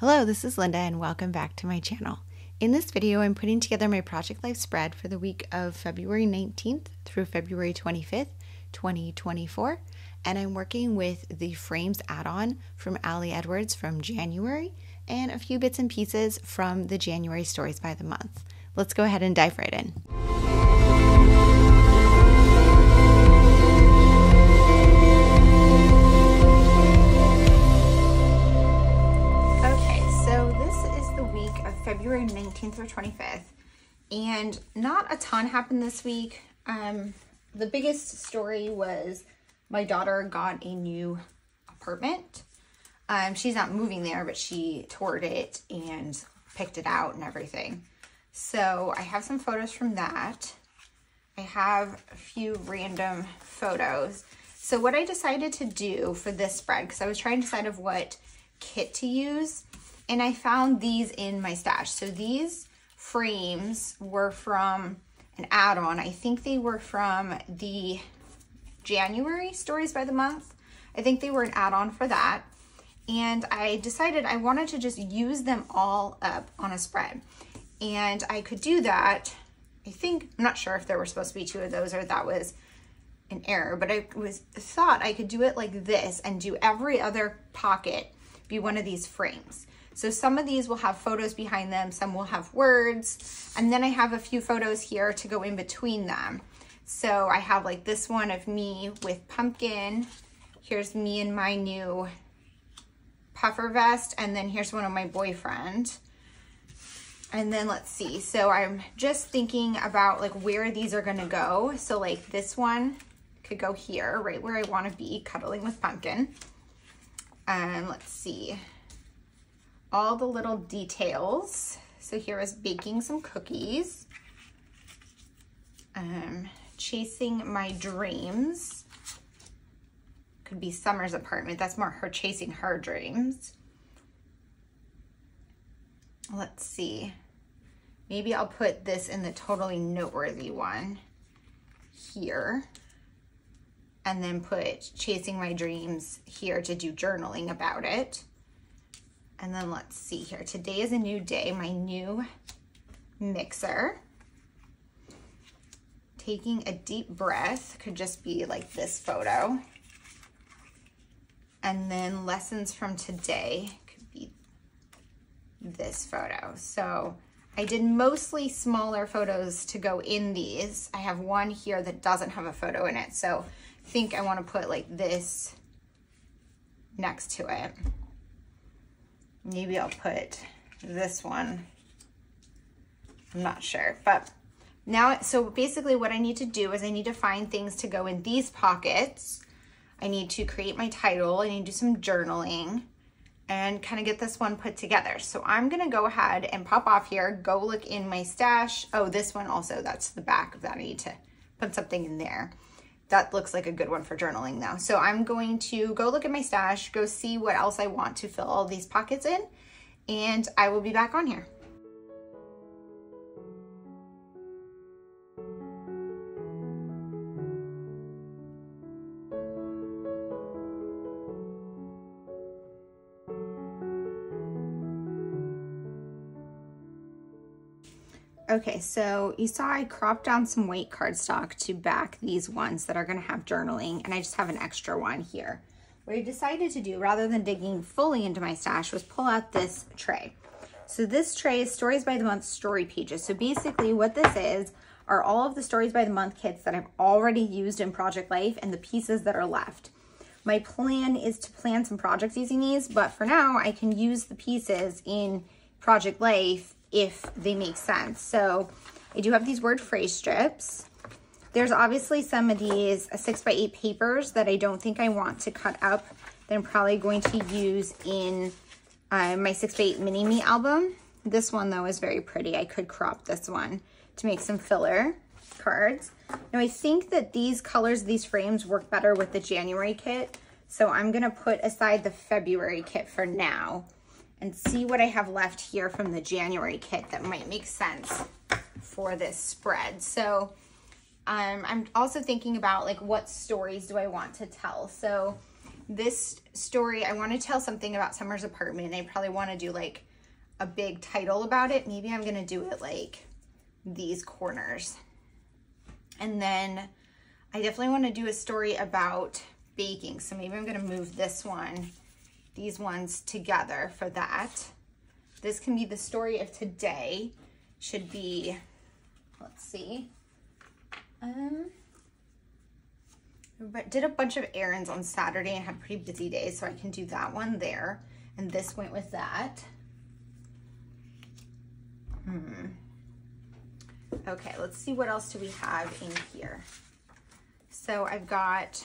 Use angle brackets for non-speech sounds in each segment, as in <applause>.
Hello, this is Linda and welcome back to my channel. In this video, I'm putting together my Project Life spread for the week of February 19th through February 25th, 2024, and I'm working with the Frames add-on from Ali Edwards from January and a few bits and pieces from the January Stories by the Month. Let's go ahead and dive right in. February 19th or 25th. And not a ton happened this week. Um, the biggest story was my daughter got a new apartment. Um, she's not moving there, but she toured it and picked it out and everything. So I have some photos from that. I have a few random photos. So what I decided to do for this spread, because I was trying to decide of what kit to use, and I found these in my stash. So these frames were from an add-on. I think they were from the January Stories by the Month. I think they were an add-on for that. And I decided I wanted to just use them all up on a spread. And I could do that. I think, I'm not sure if there were supposed to be two of those or that was an error, but I was thought I could do it like this and do every other pocket be one of these frames. So some of these will have photos behind them, some will have words, and then I have a few photos here to go in between them. So I have like this one of me with pumpkin. Here's me in my new puffer vest, and then here's one of my boyfriend. And then let's see, so I'm just thinking about like where these are gonna go. So like this one could go here, right where I wanna be, cuddling with pumpkin. And let's see, all the little details. So here is baking some cookies. Um, chasing my dreams. Could be Summer's apartment. That's more her chasing her dreams. Let's see. Maybe I'll put this in the totally noteworthy one here. And then put chasing my dreams here to do journaling about it. And then let's see here. Today is a new day, my new mixer. Taking a deep breath could just be like this photo. And then lessons from today could be this photo. So I did mostly smaller photos to go in these. I have one here that doesn't have a photo in it. So I think I wanna put like this next to it. Maybe I'll put this one. I'm not sure, but now, so basically what I need to do is I need to find things to go in these pockets. I need to create my title. I need to do some journaling and kind of get this one put together. So I'm gonna go ahead and pop off here, go look in my stash. Oh, this one also, that's the back of that. I need to put something in there. That looks like a good one for journaling though. So I'm going to go look at my stash, go see what else I want to fill all these pockets in, and I will be back on here. Okay, so you saw I cropped down some white cardstock to back these ones that are gonna have journaling, and I just have an extra one here. What I decided to do, rather than digging fully into my stash, was pull out this tray. So this tray is Stories by the Month story pages. So basically what this is are all of the Stories by the Month kits that I've already used in Project Life and the pieces that are left. My plan is to plan some projects using these, but for now I can use the pieces in Project Life if they make sense. So I do have these word phrase strips. There's obviously some of these uh, six by eight papers that I don't think I want to cut up that I'm probably going to use in uh, my six by eight mini me album. This one though is very pretty. I could crop this one to make some filler cards. Now I think that these colors, these frames work better with the January kit. So I'm gonna put aside the February kit for now and see what I have left here from the January kit that might make sense for this spread. So um, I'm also thinking about like what stories do I want to tell? So this story, I want to tell something about Summer's apartment. I probably want to do like a big title about it. Maybe I'm going to do it like these corners. And then I definitely want to do a story about baking. So maybe I'm going to move this one, these ones together for that. This can be the story of today. Should be, let's see. Um, but did a bunch of errands on Saturday and had pretty busy day, so I can do that one there. And this went with that. Hmm. Okay, let's see what else do we have in here. So I've got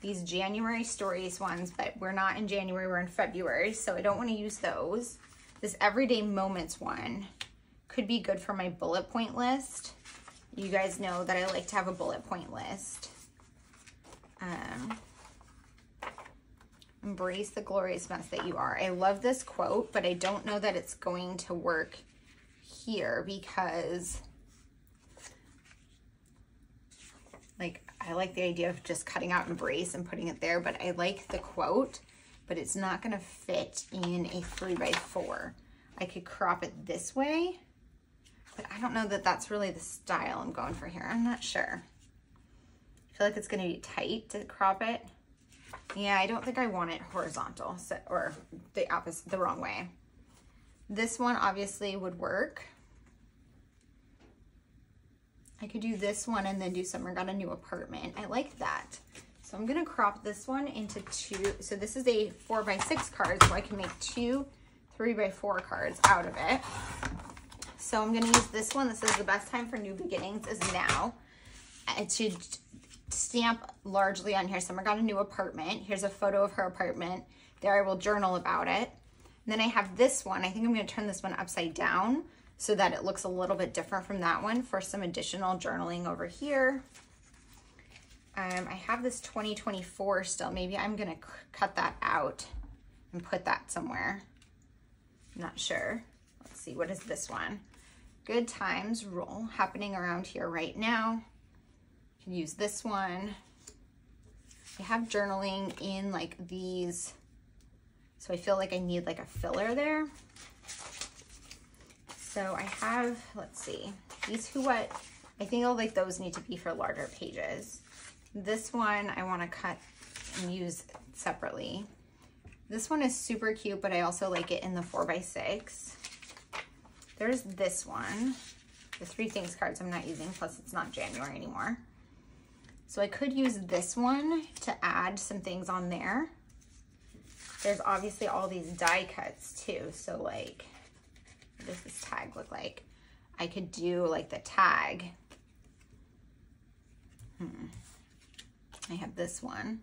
these January stories ones, but we're not in January, we're in February, so I don't want to use those. This Everyday Moments one could be good for my bullet point list. You guys know that I like to have a bullet point list. Um, embrace the glorious mess that you are. I love this quote, but I don't know that it's going to work here because like I like the idea of just cutting out embrace and putting it there, but I like the quote, but it's not gonna fit in a three by four. I could crop it this way, but I don't know that that's really the style I'm going for here. I'm not sure I feel like it's gonna be tight to crop it. Yeah, I don't think I want it horizontal so, or the opposite, the wrong way. This one obviously would work. I could do this one and then do summer got a new apartment. I like that. So I'm gonna crop this one into two. So this is a four by six card, so I can make two three by four cards out of it. So I'm gonna use this one. This is the best time for new beginnings is now. It should stamp largely on here. Summer got a new apartment. Here's a photo of her apartment. There I will journal about it. And then I have this one. I think I'm going to turn this one upside down so that it looks a little bit different from that one for some additional journaling over here. Um, I have this 2024 still. Maybe I'm going to cut that out and put that somewhere. I'm not sure. Let's see. What is this one? Good times roll happening around here right now can use this one. I have journaling in like these, so I feel like I need like a filler there. So I have, let's see, these who what, I think I'll like those need to be for larger pages. This one I wanna cut and use separately. This one is super cute, but I also like it in the four by six. There's this one, the three things cards I'm not using, plus it's not January anymore. So I could use this one to add some things on there. There's obviously all these die cuts too. So like, what does this tag look like? I could do like the tag. Hmm. I have this one.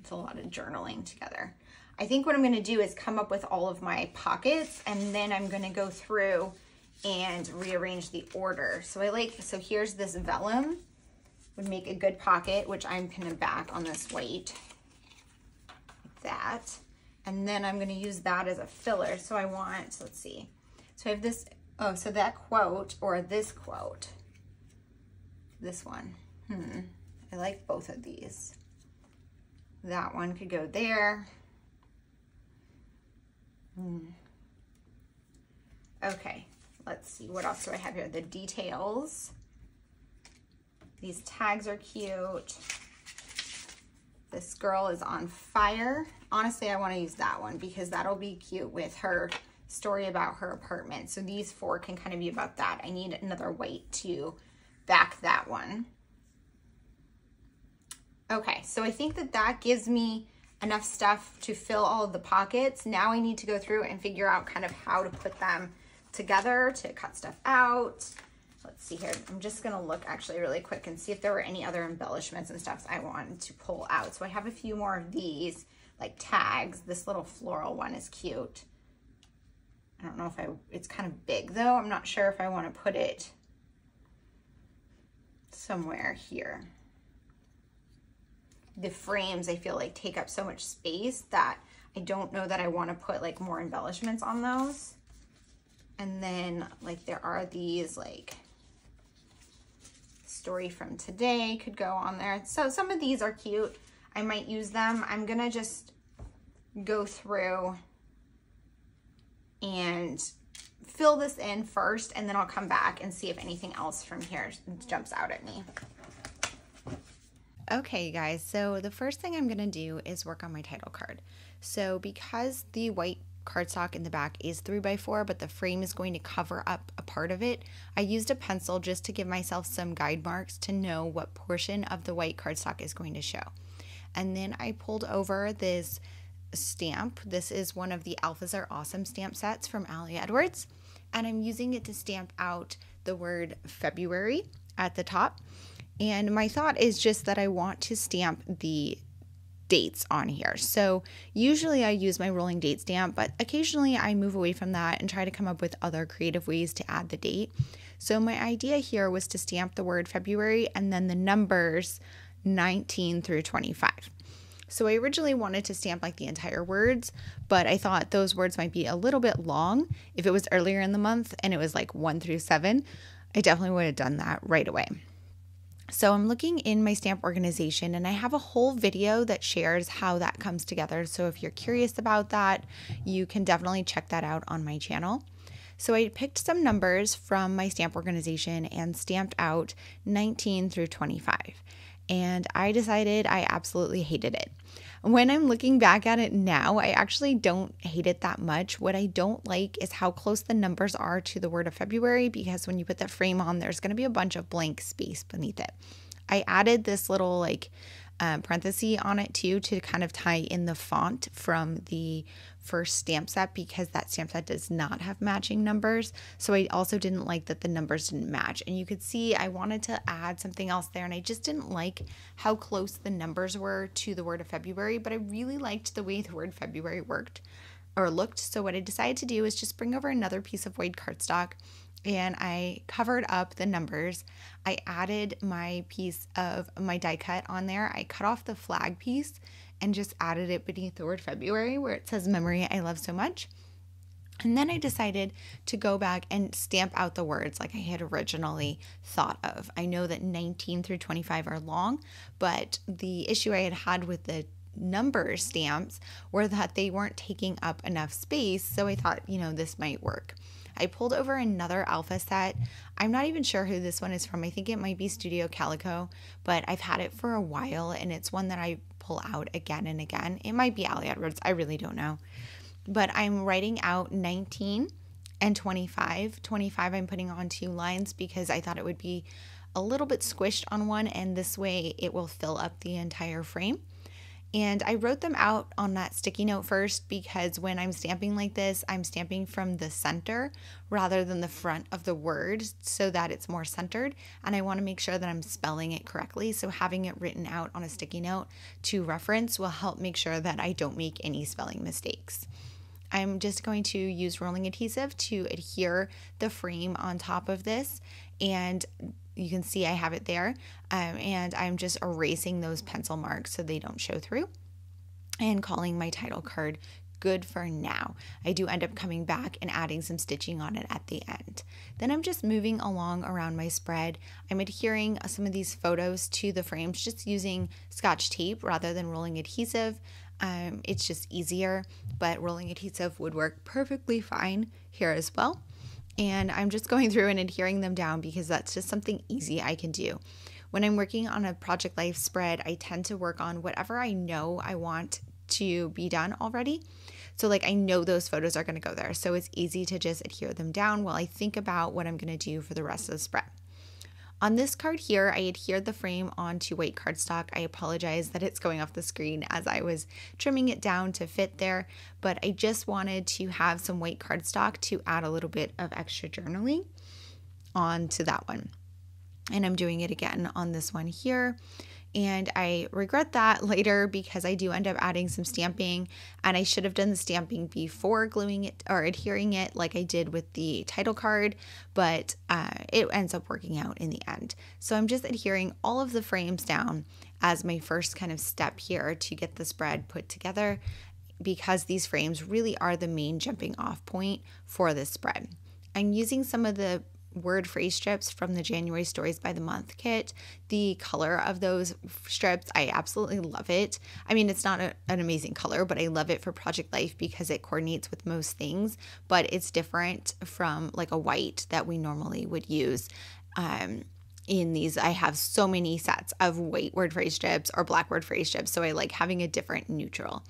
It's a lot of journaling together. I think what I'm gonna do is come up with all of my pockets and then I'm gonna go through and rearrange the order. So I like, so here's this vellum, would make a good pocket, which I'm gonna back on this white, like that. And then I'm gonna use that as a filler. So I want, so let's see. So I have this, oh, so that quote or this quote, this one, hmm, I like both of these. That one could go there. Hmm. Okay, Let's see, what else do I have here? The details. These tags are cute. This girl is on fire. Honestly, I wanna use that one because that'll be cute with her story about her apartment. So these four can kind of be about that. I need another white to back that one. Okay, so I think that that gives me enough stuff to fill all of the pockets. Now I need to go through and figure out kind of how to put them together to cut stuff out. Let's see here. I'm just going to look actually really quick and see if there were any other embellishments and stuff I wanted to pull out. So I have a few more of these like tags. This little floral one is cute. I don't know if I, it's kind of big though. I'm not sure if I want to put it somewhere here. The frames I feel like take up so much space that I don't know that I want to put like more embellishments on those. And then like there are these like story from today could go on there. So some of these are cute. I might use them. I'm gonna just go through and fill this in first and then I'll come back and see if anything else from here jumps out at me. Okay, guys, so the first thing I'm gonna do is work on my title card. So because the white cardstock in the back is 3x4, but the frame is going to cover up a part of it, I used a pencil just to give myself some guide marks to know what portion of the white cardstock is going to show. And then I pulled over this stamp. This is one of the Alphas Are Awesome stamp sets from Ali Edwards. And I'm using it to stamp out the word February at the top. And my thought is just that I want to stamp the dates on here. So usually I use my rolling date stamp, but occasionally I move away from that and try to come up with other creative ways to add the date. So my idea here was to stamp the word February and then the numbers 19 through 25. So I originally wanted to stamp like the entire words, but I thought those words might be a little bit long. If it was earlier in the month and it was like 1 through 7, I definitely would have done that right away. So I'm looking in my stamp organization and I have a whole video that shares how that comes together. So if you're curious about that, you can definitely check that out on my channel. So I picked some numbers from my stamp organization and stamped out 19 through 25. And I decided I absolutely hated it. When I'm looking back at it now, I actually don't hate it that much. What I don't like is how close the numbers are to the word of February because when you put the frame on, there's going to be a bunch of blank space beneath it. I added this little like um, parenthesis on it too to kind of tie in the font from the first stamp set because that stamp set does not have matching numbers. So I also didn't like that the numbers didn't match. And you could see I wanted to add something else there and I just didn't like how close the numbers were to the word of February, but I really liked the way the word February worked or looked. So what I decided to do is just bring over another piece of white cardstock and I covered up the numbers. I added my piece of my die cut on there. I cut off the flag piece and just added it beneath the word February where it says memory I love so much. And then I decided to go back and stamp out the words like I had originally thought of. I know that 19 through 25 are long, but the issue I had had with the number stamps were that they weren't taking up enough space. So I thought, you know, this might work. I pulled over another alpha set. I'm not even sure who this one is from. I think it might be Studio Calico, but I've had it for a while and it's one that I pull out again and again. It might be Ali Edwards. I really don't know. But I'm writing out 19 and 25. 25 I'm putting on two lines because I thought it would be a little bit squished on one and this way it will fill up the entire frame. And I wrote them out on that sticky note first because when I'm stamping like this, I'm stamping from the center rather than the front of the word so that it's more centered. And I want to make sure that I'm spelling it correctly. So having it written out on a sticky note to reference will help make sure that I don't make any spelling mistakes. I'm just going to use rolling adhesive to adhere the frame on top of this and you can see I have it there. Um, and I'm just erasing those pencil marks so they don't show through and calling my title card good for now. I do end up coming back and adding some stitching on it at the end. Then I'm just moving along around my spread. I'm adhering some of these photos to the frames just using scotch tape rather than rolling adhesive. Um, it's just easier, but rolling adhesive would work perfectly fine here as well. And I'm just going <laughs> through and adhering them down because that's just something easy I can do. When I'm working on a project life spread, I tend to work on whatever I know I want to be done already. So, like, I know those photos are going to go there. So, it's easy to just adhere them down while I think about what I'm going to do for the rest of the spread. On this card here, I adhered the frame onto white cardstock. I apologize that it's going off the screen as I was trimming it down to fit there, but I just wanted to have some white cardstock to add a little bit of extra journaling onto that one. And I'm doing it again on this one here. And I regret that <laughs> later because I do end up adding some stamping and I should have done the stamping before gluing it or adhering it like I did with the title card, but uh, it ends up working out in the end. So I'm just adhering all of the frames down as my first kind of step here to get the spread put together because these frames really are the main jumping off point for this spread. I'm using some of the word phrase strips from the January Stories by the Month kit. The color of those strips, I absolutely love it. I mean, it's not a, an amazing color, but I love it for Project Life because it coordinates with most things, but it's different from like a white that we normally would use. Um, in these, I have so many sets of white word phrase strips or black word phrase strips, so I like having a different neutral.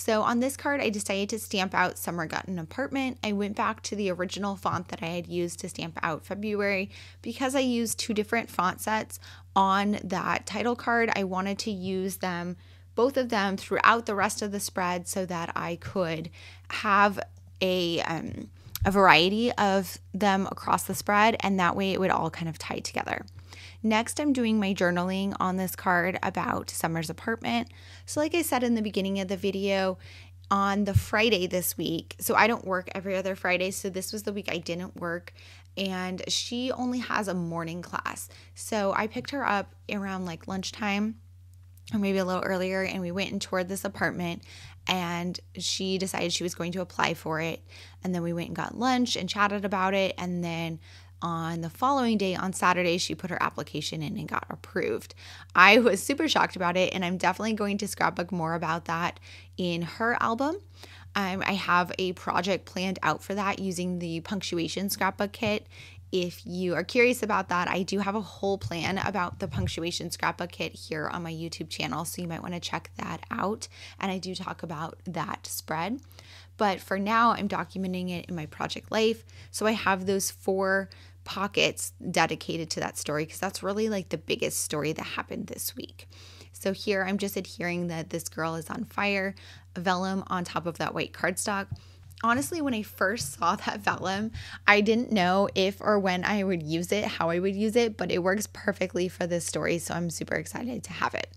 So on this card, I decided to stamp out Summer Got an Apartment. I went back to the original font that I had used to stamp out February because I used two different font sets on that title card. I wanted to use them, both of them, throughout the rest of the spread so that I could have a um, a variety of them across the spread, and that way it would all kind of tie together. Next, I'm doing my journaling on this card about Summer's apartment. So, like I said in the beginning of the video, on the Friday this week, so I don't work every other Friday, so this was the week I didn't work, and she only has a morning class. So, I picked her up around like lunchtime or maybe a little earlier, and we went and toured this apartment. And she decided she was going to apply for it. And then we went and got lunch and chatted about it. And then on the following day, on Saturday, she put her application in and got approved. I was super shocked about it, and I'm definitely going to scrapbook more about that in her album. Um, I have a project planned out for that using the punctuation scrapbook kit. If you are curious about that, I do have a whole plan about the punctuation scrapbook kit here on my YouTube channel, so you might want to check that out. And I do talk about that spread. But for now, I'm documenting it in my project life. So I have those four pockets dedicated to that story because that's really like the biggest story that happened this week. So here I'm just adhering that this girl is on fire, vellum on top of that white cardstock. Honestly, when I first <laughs> saw that vellum, I didn't know if or when I would use it, how I would use it, but it works perfectly for this story, so I'm super excited to have it.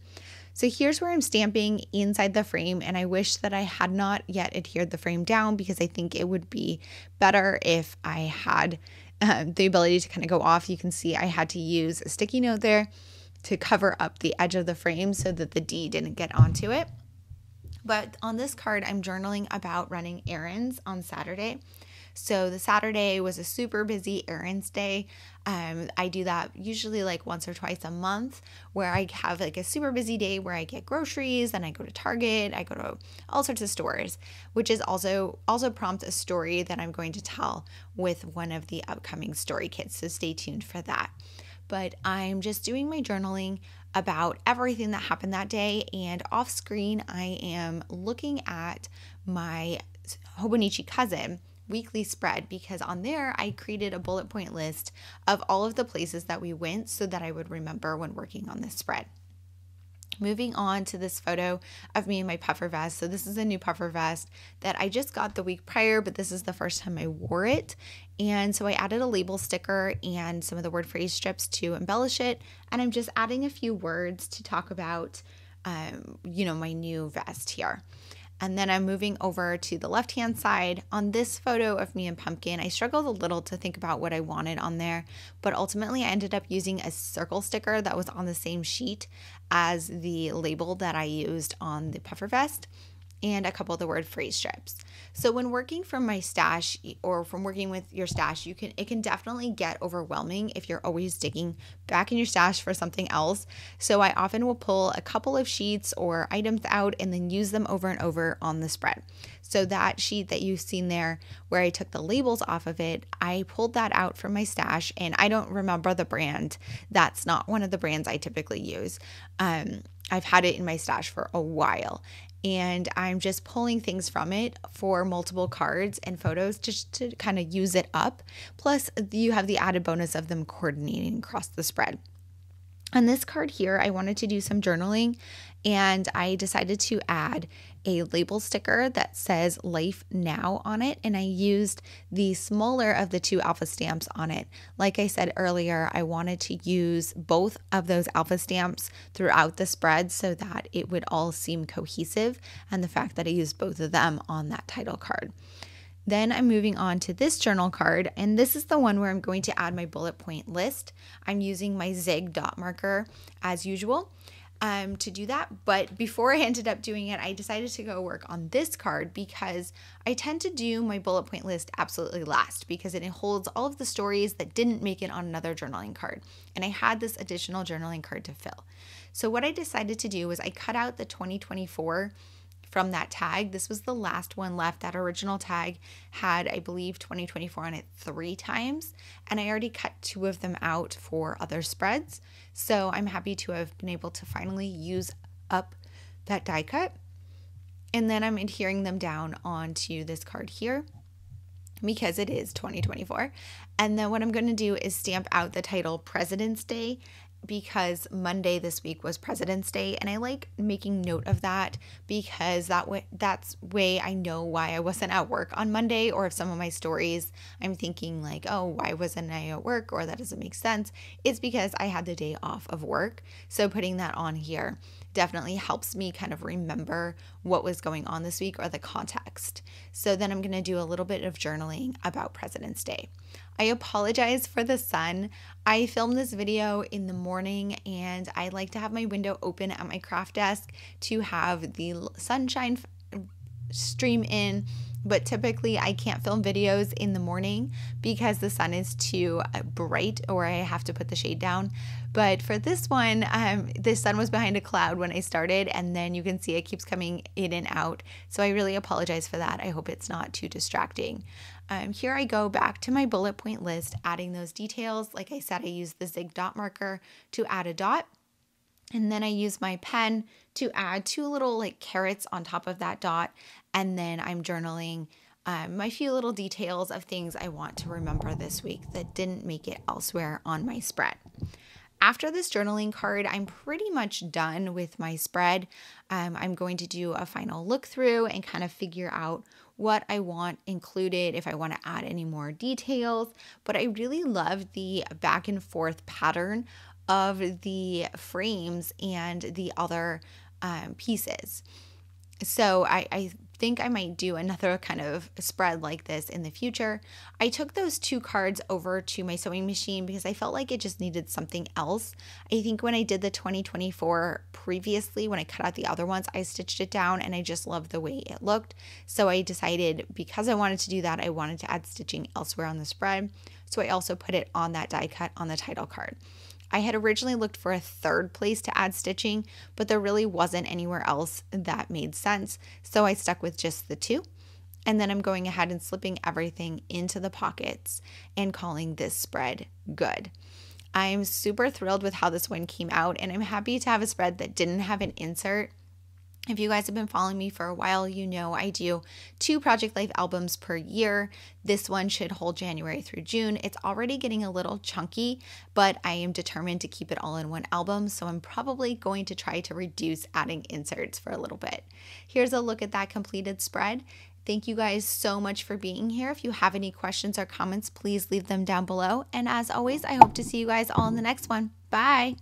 So here's where I'm stamping inside the frame and I wish that I had not yet adhered the frame down because I think it would be better if I had um, the ability to kind of go off. You can see I had to use a sticky note there to cover up the edge of the frame so that the D didn't get onto it. But on this card, I'm journaling about running errands on Saturday. So the Saturday was a super busy errands day. Um, I do that usually like once or twice a month where I have like a super busy day where I get groceries and I go to Target, I go to all sorts of stores, which is also also prompts a story that I'm going to tell with one of the upcoming story kits. So stay tuned for that. But I'm just doing my journaling about everything that happened that day and off screen I am looking at my Hobonichi cousin weekly spread because on there I created a bullet point list of all of the places that we went so that I would remember when working on this spread. Moving on to this photo of me in my puffer vest. So, this is a new puffer vest that I just got the week prior, but this is the first time I wore it. And so, I added a label sticker and some of the word phrase strips to embellish it. And I'm just adding a few words to talk about, um, you know, my new vest here. And then I'm moving over to the left hand side. On this photo of me and Pumpkin, I struggled a little to think about what I wanted on there, but ultimately I ended up using a circle sticker that was on the same sheet as the label that I used on the puffer vest and a couple of the word phrase strips. So when working from my stash or from working with your stash, you can it can definitely get overwhelming if you're always digging back in your stash for something else. So I often will pull a couple of sheets or items out and then use them over and over on the spread. So that sheet that you've seen there where I took the labels off of it, I pulled that out from my stash and I don't remember the brand. That's not one of the brands I typically use. Um, I've had it in my stash for a while and I'm just pulling things from it for multiple cards and photos just to kind of use it up. Plus, you have the added bonus of them coordinating across the spread. On this card here, I wanted to do some journaling and I decided to add a label sticker that says Life Now on it, and I used the smaller of the two alpha stamps on it. Like I said earlier, I wanted to use both of those alpha stamps throughout the spread so that it would all seem cohesive, and the fact that I used both of them on that title card. Then I'm moving on to this journal card, and this is the one where I'm going to add my bullet point list. I'm using my Zig dot marker as usual. Um, to do that. But before I ended up doing it, I decided to go work on this card because I tend to do my bullet point list absolutely last because it holds all of the stories that didn't make it on another journaling card. And I had this additional journaling card to fill. So, what I decided to do was I cut out the 2024 from that tag. This was the last one left. That original tag had, I believe, 2024 on it three times, and I already cut two of them out for other spreads. So I'm happy to have been able to finally use up that die cut. And then I'm adhering them down onto this card here because it is 2024. And then what I'm going to do is stamp out the title President's Day because Monday this week was President's Day and I like making note of that because that way that's way I know why I wasn't at work on Monday or if some of my stories I'm thinking like oh why wasn't I at work or that doesn't make sense it's because I had the day off of work so putting that on here definitely helps me kind of remember what was going on this week or the context. So then I'm going to do a little bit of journaling about President's Day. I apologize for the sun. I filmed this video in the morning and I like to have my window open at my craft desk to have the sunshine stream in but typically I can't film videos in the morning because the sun is too uh, bright or I have to put the shade down. But for this one, um, the sun was behind a cloud when I started, and then you can see it keeps coming in and out. So I really apologize for that. I hope it's not too distracting. Um, here I go back to my bullet point list, adding those details. Like I said, I use the zig dot marker to add a dot. And then I use my pen to add two little like carrots on top of that dot. And then I'm journaling um, my few little details of things I want to remember this week that didn't make it elsewhere on my spread. After this journaling card, I'm pretty much done with my spread. Um, I'm going to do a final look through and kind of figure out what I want included, if I want to add any more details. But I really love the back and forth pattern of the frames and the other um, pieces. So I, I think I might do another kind of spread like this in the future. I took those two cards over to my sewing machine because I felt like it just needed something else. I think when I did the 2024 previously, when I cut out the other ones, I stitched it down and I just loved the way it looked. So I decided because I wanted to do that, I wanted to add stitching elsewhere on the spread. So I also put it on that die cut on the title card. I had originally looked for a third place to add stitching, but there really wasn't anywhere else that made sense. So I stuck with just the two. And then I'm going ahead and slipping everything into the pockets and calling this spread good. I'm super thrilled with how this one came out, and I'm happy to have a spread that didn't have an insert if you guys have been following me for a while, you know I do two Project Life albums per year. This one should hold January through June. It's already getting a little chunky, but I am determined to keep it all in one album, so I'm probably going to try to reduce adding inserts for a little bit. Here's a look at that completed spread. Thank you guys so much for being here. If you have any questions or comments, please leave them down below. And as always, I hope to see you guys all in the next one. Bye.